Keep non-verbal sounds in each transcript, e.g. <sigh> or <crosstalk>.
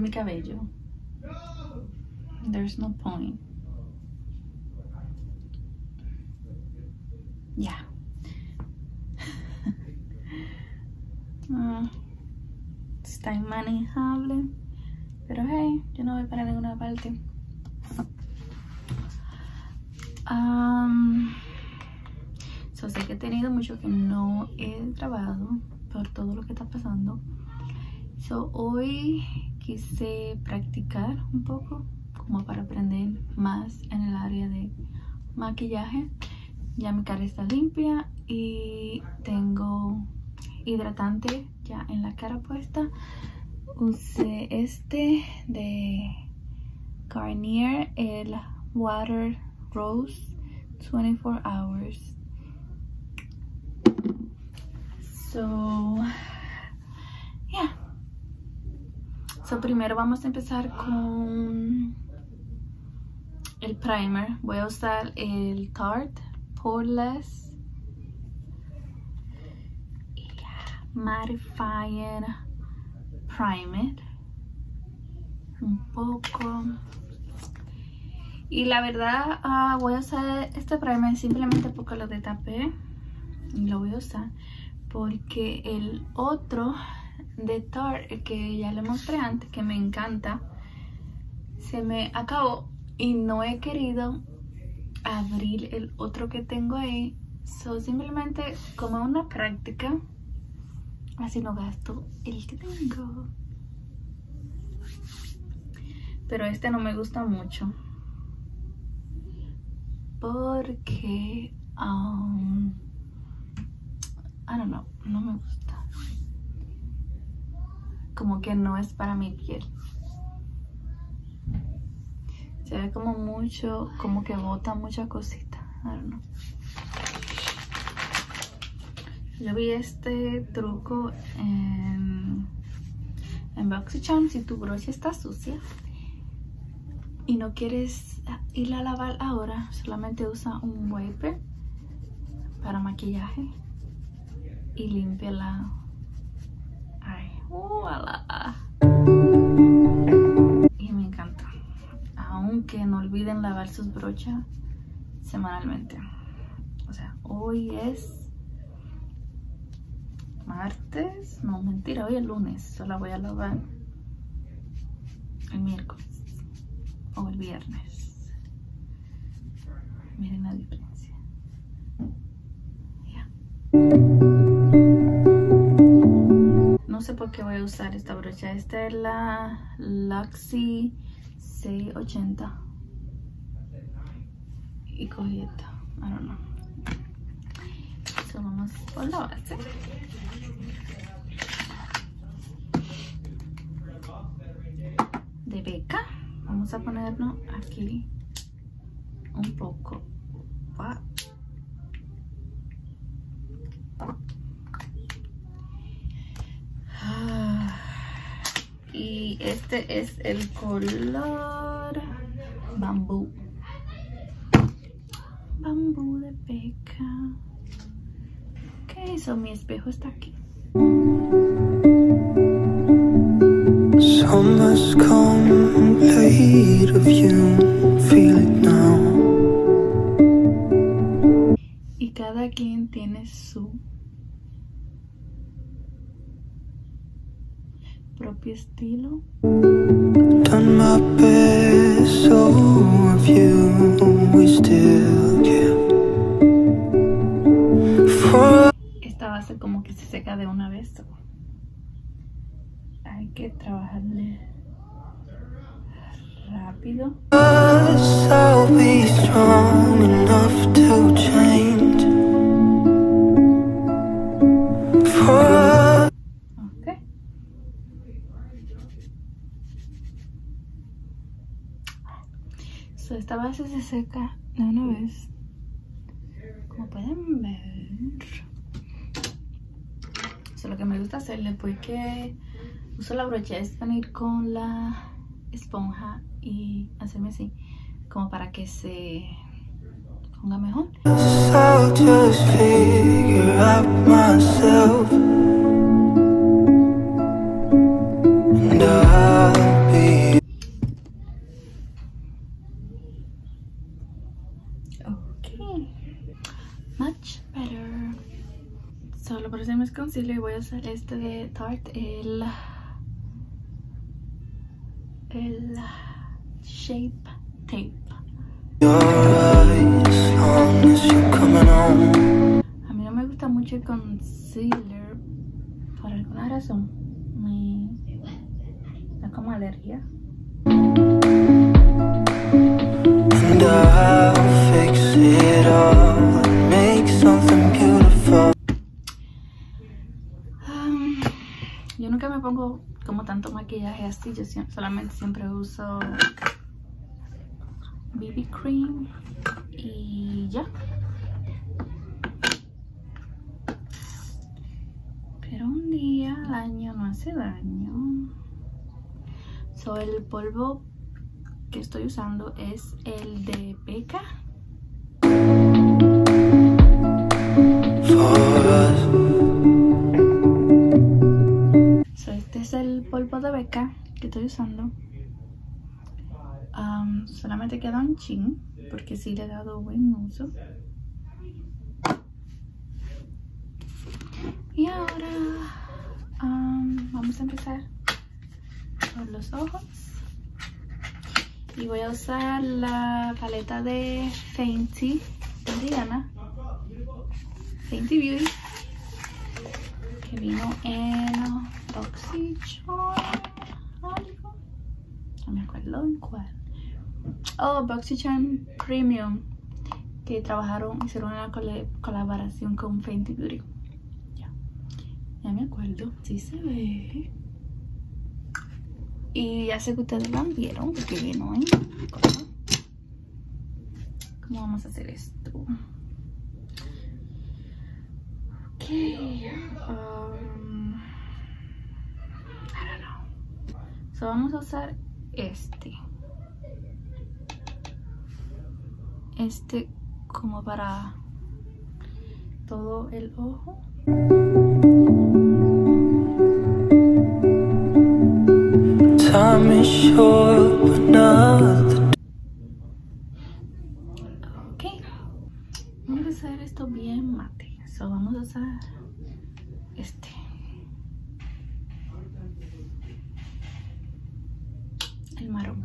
Mi cabello. There's no point. Ya. <laughs> Ah, está inmanejable. Pero hey, yo no voy para ninguna parte. <laughs> Um, so sé que he tenido mucho que no he grabado por todo lo que está pasando. So hoy quise practicar un poco como para aprender más en el área de maquillaje. Ya mi cara está limpia y tengo hidratante ya en la cara puesta. Usé este de Garnier, el Water Rose 24 Hours. So, yeah. So, primero vamos a empezar con el primer. Voy a usar el Tarte Poreless Mattifying Primer. Un poco. Y la verdad uh, voy a usar este primer simplemente porque lo detapé. Y lo voy a usar. Porque el otro de Tarte que ya le mostré antes, que me encanta, se me acabó. Y no he querido abrir el otro que tengo ahí. So, simplemente como una práctica Así no gasto el que tengo. Pero este no me gusta mucho. Porque... Um, I don't know, no me gusta. Como que no es para mi piel. Se ve como mucho, como que bota mucha cosita. I don't know. Yo vi este truco en, en BoxyCharm. Si tu brocha está sucia y no quieres ir a lavar ahora, solamente usa un wipe para maquillaje y límpiala. Ay, Y me encanta. Aunque no olviden lavar sus brochas semanalmente. O sea, hoy es martes, no mentira, hoy es lunes, solo voy a lavar el miércoles o el viernes. Miren la diferencia. No sé por qué voy a usar esta brocha. Esta es la Luxy 680 y cogí esta. I don't know. So vamos por la base. vamos a ponernos aquí un poco y este es el color bambú. Bambú de peca. Ok, so mi espejo está aquí. Summer's come, the heat of you, feel it now. Y cada quien tiene su propio estilo. Seca de una vez hay que trabajarle rápido. Okay. So, esta base se seca de una vez. Como pueden ver. Eso es lo que hacerle porque uso la brocha es venir con la esponja y hacerme así como para que se ponga mejor concealer voy a usar este de Tarte, el, el Shape Tape. A mí no me gusta mucho el concealer por alguna razón. Me da como alergia. Me pongo como tanto maquillaje así, yo solamente siempre uso BB cream y ya. Pero un día al año no hace daño. So, el polvo que estoy usando es el de Becca. Polvo de Becca que estoy usando. solamente queda un chin porque sí le he dado buen uso. Y ahora vamos a empezar por los ojos y voy a usar la paleta de Fenty de Diana Fenty Beauty que vino en algo. No me acuerdo en cuál. Oh BoxyCharm Premium que trabajaron hicieron una colaboración con Fenty Beauty. Ya, ya me acuerdo si se ve. Y ya sé que ustedes la vieron porque vino en ¿Cómo vamos a hacer esto? Ok. Um, So vamos a usar este. Este como para todo el ojo. Time is short, but not Ok. Vamos a hacer esto bien mate. So vamos a usar este. El marrón.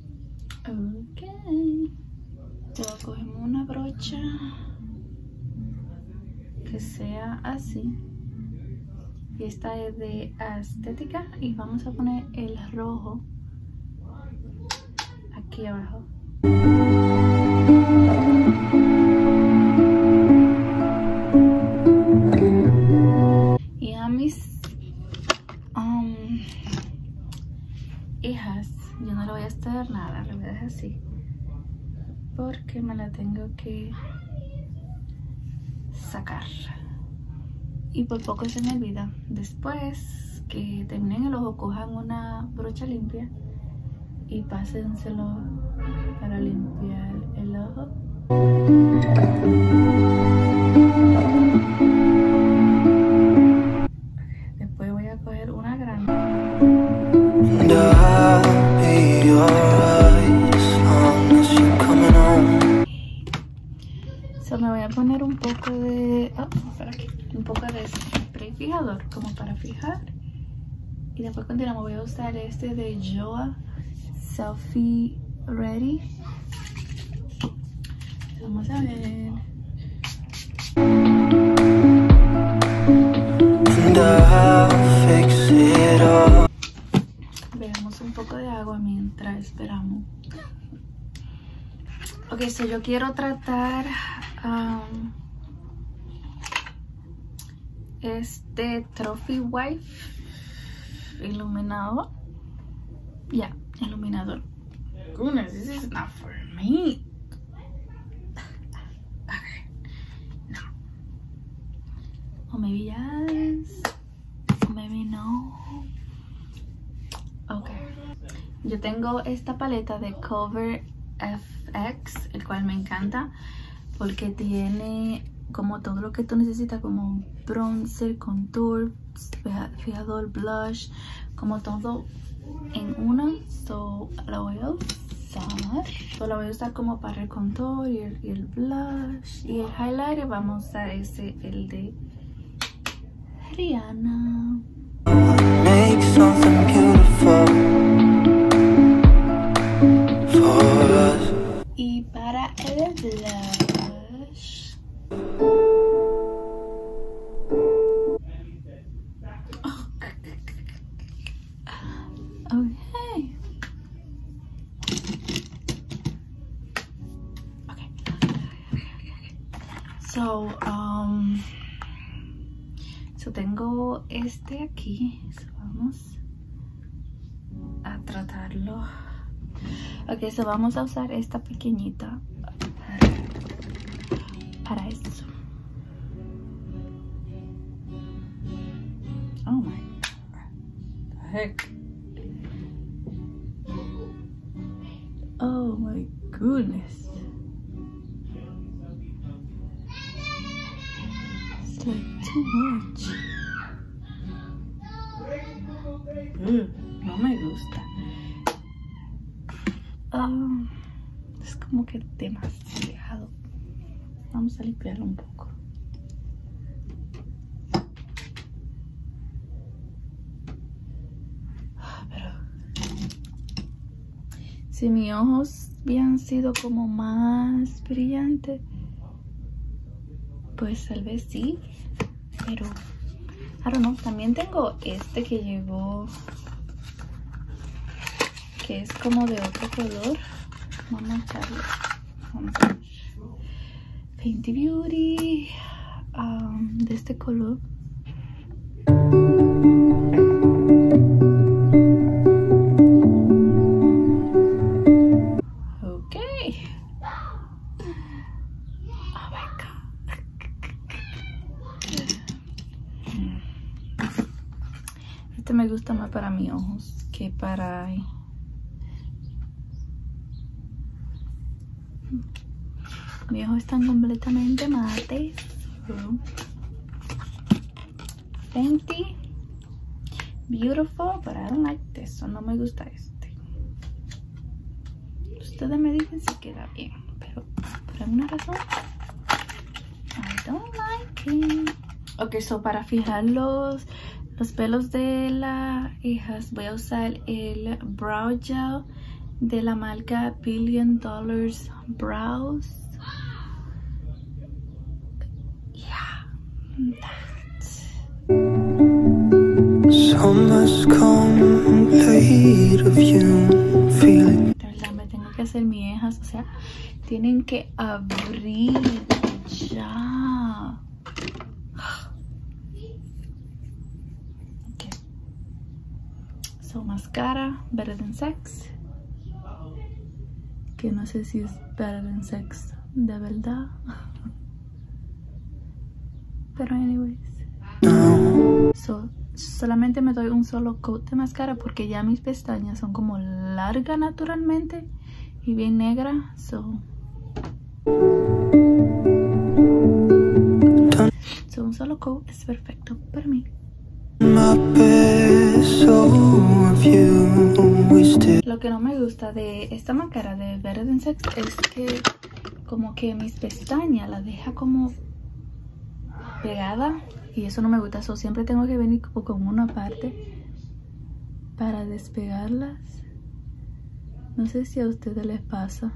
goes on. esta es de estética y vamos a poner el rojo aquí abajo y a mis um, hijas yo no le voy a estar nada le voy a dejar así porque me la tengo que sacar y por poco se me olvida. Después que terminen el ojo, cojan una brocha limpia y pásenselo para limpiar el ojo. Después voy a coger una grande. So me voy a poner un poco de... Oh, un poco de spray fijador como para fijar. Y después continuamos. Voy a usar este de Joa Selfie Ready. Vamos a ver. Veamos un poco de agua mientras esperamos. Ok, so yo quiero tratar um, este Trophy Wife iluminador. Ya, iluminador. Goodness, this is not for me. Okay. No. Or maybe yes. Or maybe no. Ok. Yo tengo esta paleta de Cover FX, el cual me encanta porque tiene como todo lo que tú necesitas como bronzer, contour, fijador, blush, como todo en uno. So la voy a usar. So la voy a usar como para el contour y el, blush y el highlighter. Vamos a usar ese, el de Rihanna. Y para el blush. So, um, so tengo este aquí. So vamos a tratarlo. Ok, so vamos a usar esta pequeñita para, esto. Oh my the heck. Oh my goodness. Much. no me gusta. Um, es como que demasiado. Vamos a limpiarlo un poco. Pero si mis ojos hubieran sido como más brillantes, pues tal vez sí, pero I don't know. También tengo este que llegó que es como de otro color. Vamos a echarlo. Vamos a. Painty Beauty um, de este color. Mis ojos que para Mis ojos están completamente mates. Fenty. Beautiful, but I don't like this. No me gusta este. Ustedes me dicen si queda bien, pero por alguna razón I don't like it. Ok, so para fijar los, los pelos de las hijas voy a usar el Brow Gel de la marca Billion Dollars Brows. me tengo que hacer viejas, o sea, tienen que abrir ya. Okay. So, mascara, Better Than Sex. Que no sé si es Better Than Sex de verdad. <laughs> Pero anyways. So, solamente me doy un solo coat de máscara porque ya mis pestañas son como largas naturalmente y bien negras. So, so un solo coat es perfecto para mí. Lo que no me gusta de esta máscara de Verde Sex es que como que mis pestañas las deja como pegada y eso no me gusta. So, siempre tengo que venir con una parte para despegarlas. No sé si a ustedes les pasa.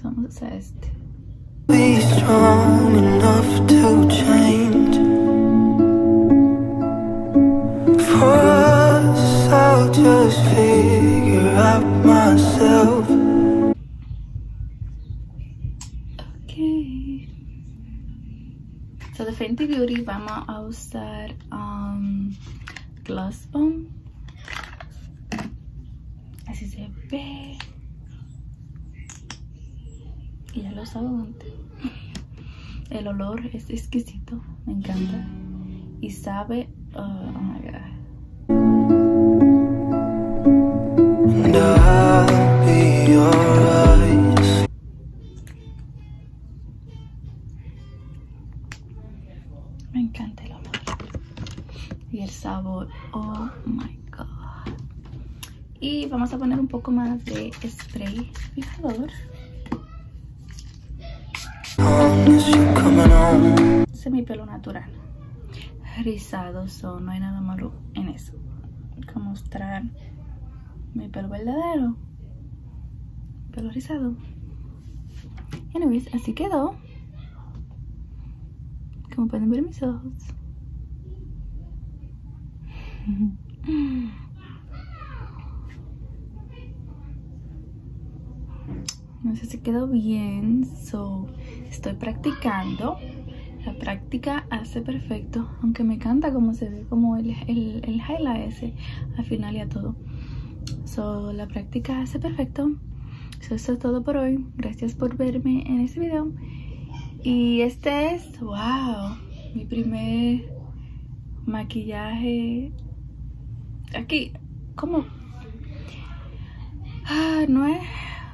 something that says. Be strong enough to change. For us I'll just figure out myself. Okay. So the Fenty Beauty by my outside um gloss bomb. This is a big he usado antes. El olor es exquisito, me encanta. Y sabe, uh, oh my god. Me encanta el olor. Y el sabor. Oh my god. Y vamos a poner un poco más de spray fijador. Ese es mi pelo natural. Rizado, so no hay nada malo en eso. Como mostrar mi pelo verdadero. Pelo rizado. Anyways, así quedó. Como pueden ver mis ojos. <laughs> No sé si quedó bien, so estoy practicando. La práctica hace perfecto, aunque me encanta cómo se ve como el, el, el highlight ese al final y a todo. So, la práctica hace perfecto. So, eso es todo por hoy. Gracias por verme en este video. Y este es, wow, mi primer maquillaje aquí. ¿Cómo? Ah, no es,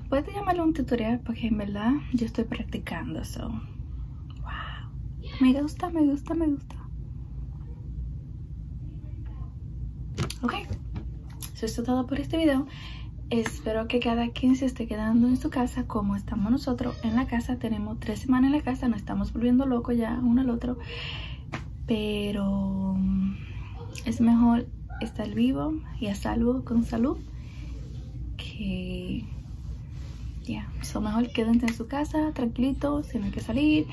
puedes llamarlo un tutorial porque en verdad yo estoy practicando. So, wow, me gusta, me gusta, me gusta. Ok, eso es todo por este video. Espero que cada quien se esté quedando en su casa como estamos nosotros en la casa. Tenemos tres semanas en la casa, nos estamos volviendo locos ya uno al otro. Pero mm, es mejor estar vivo y a salvo con salud que ya, yeah. mejor quédense en su casa, tranquilitos, si no hay que salir.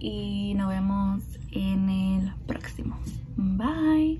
Y nos vemos en el próximo. Bye.